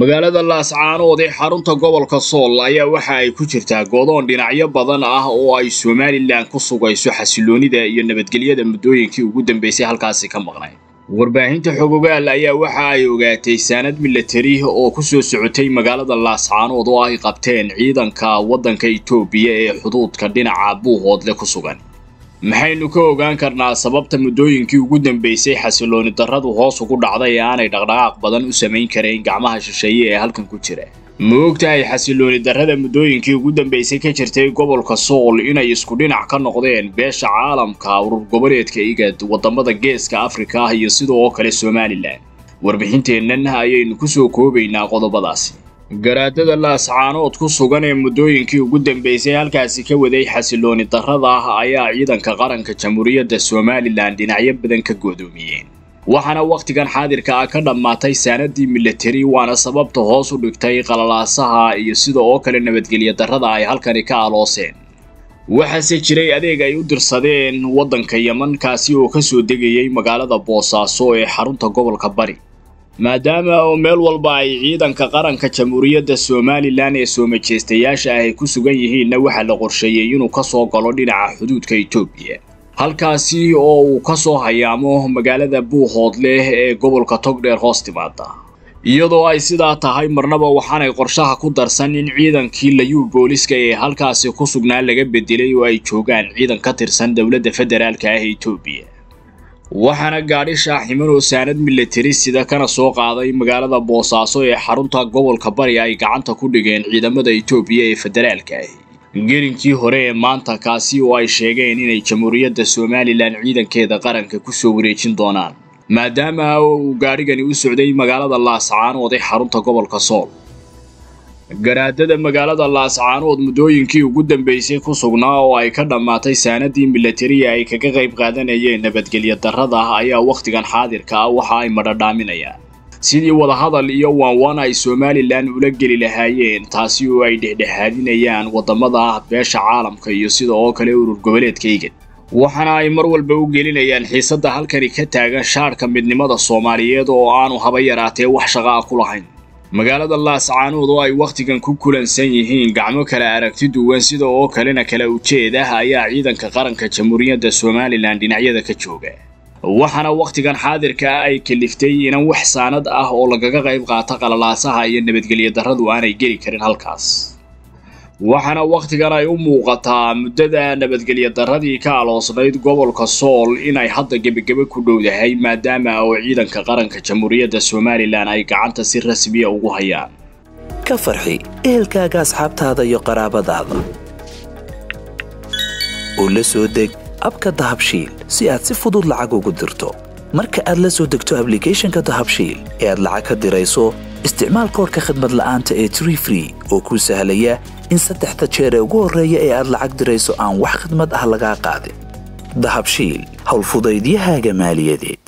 magaalada laascaanood ee xarunta gobolka sool ayaa waxa ay ku jirtaa godoon dhinacyo badan ah oo ay somalilan ku sugayso xasiloonida iyo nabadgelyada muddooyinkii ugu dambeysay halkaasi ka maqnayd. Warbaahinta xogogaal ayaa waxa ay ogaatay saanad milatari oo ku soo socotay magaalada laascaanood oo ay qabteen ciidanka waddanka itoobiya ee xuduudka dhinaca buuhoodle ku sugan maxaynu ka ogaan karnaa sababta muddooyinkii ugu dambeysay xasilooni darradu hoos ugu dhacday ee aanay dhaqdhaqaaq badan u samayn karayn gacmaha shisheeye ee halkan ku jira. Ma ogtahay xasilooni darrada muddooyinkii ugu dambeysay ka jirtay gobolka sool inay isku dhinac ka noqdeen beesha caalamka urur goboleedka igad waddamada geeska afrika ah iyo sidoo kale somalilan warbixinteennan ayaynu ku soo koobaynaa qodobadaasi garaadada laascaanood ku sugan ee muddooyinkii ugu dambeysay halkaasi ka waday xasilooni darrada ah ayaa ciidanka qaranka jamhuuriyadda somalilan dhinacyo badan ka goodoomiyeen waxaana wakhtigan xaadirka ah ka dhammaatay saanadii milatari waana sababta hoos u dhigtay qalalaasaha iyo sida oo kale nabadgelya darrada ay halkani ka alooseen. Waxaase jiray adeeg ay u dirsadeen waddanka yeman kaasi oo ka soo degayay magaalada boosaaso ee xarunta gobolka bari maadaama oo meel walba ay ciidanka qaranka jamhuuriyadda somalilan ee soo majeystayaasha ah ay ku sugan yihiinna waxaa la qorsheeyey inuu ka soo galo dhinaca xuduudka itoobiya. Halkaasi oo uu ka soo hayaamo magaalada buuhoodleh ee gobolka togdheer hoos timaada iyadoo ay sidaa tahay marnaba waxaanay qorshaha ku darsan in ciidankii layuu booliska ee halkaasi ku sugnaa laga bedelay oo ay joogaan ciidan ka tirsan dowladda federaalka ah ee itoobiya waxaana gaadhi shaaximan oo saanad milatari sida kana soo qaaday magaalada boosaaso ee xarunta gobolka bari ay gacanta ku dhigeen ciidamada itoobiya ee federaalka gelinkii hore ee maanta kaasi oo ay sheegeen inay jamhuuriyadda somalilan ciidankeeda qaranka ku soo wareejin doonaan maadaama uu gaadhigani u socday magaalada laascaanood ee xarunta gobolka sool garaadada magaalada laascaanood muddooyinkii ugu dambeysay ku sugnaa oo ay ka dhammaatay saanadii milatariya ay kaga qayb qaadanayeen nabadgelya darrada ah ayaa wakhtigan xaadirka ah waxa ay madhadhaaminayaan. Sidii wadahadal iyo waanwaan ay somalilan ula geli lahaayeen taasi oo ay dhexdhexaadinayaan waddamada ah beesha caalamka iyo sida oo kale urur goboleedka igad waxaana ay mar walba u gelinayaan xiisadda halkani ka taagan shaadhka midnimada soomaaliyeed oo aanu haba yaraatee wax shaqa a ku lahayn magaalada laascaanood oo ay wakhtigan ku kulansan yihiin. Gacmo kala aragti duwan sida oo kalena kala ujeed ah ayaa ciidanka qaranka jamhuuriyadda somalilan dhinacyada ka jooga. Waxaana wakhtigan xaadirka ah ay kaliftay inan wax saanad ah oo lagaga qayb qaato qalalaasaha iyo nabadgelya darradu aanay geli karin halkaas waxaana wakhtigan ay u muuqataa muddada nabadgelya darradii ka aloosnayd gobolka sool inay hadda gebagebe ku dhowdahay maadaama oo ciidanka qaranka jamhuuriyadda somalilan ay gacanta si rasmiya ugu hayaan. Ka farxi ehelkaaga asxaabtaada iyo qaraabadaada. Oo la soo deg abka dahabshiil si aad si fudud lacag ugu dirto. Marka aad la soo degto ablicathonka dahabshiil ee aad lacag ka dirayso isticmaal koorka khadmad la'aanta ee tree free oo kuu sahlaya in saddexda jeer ee ugu horreeya ee aad lacag dirayso aan wax khidmad ah lagaa qaadin dahabshiil howlfudaydiyahaaga maaliyadeed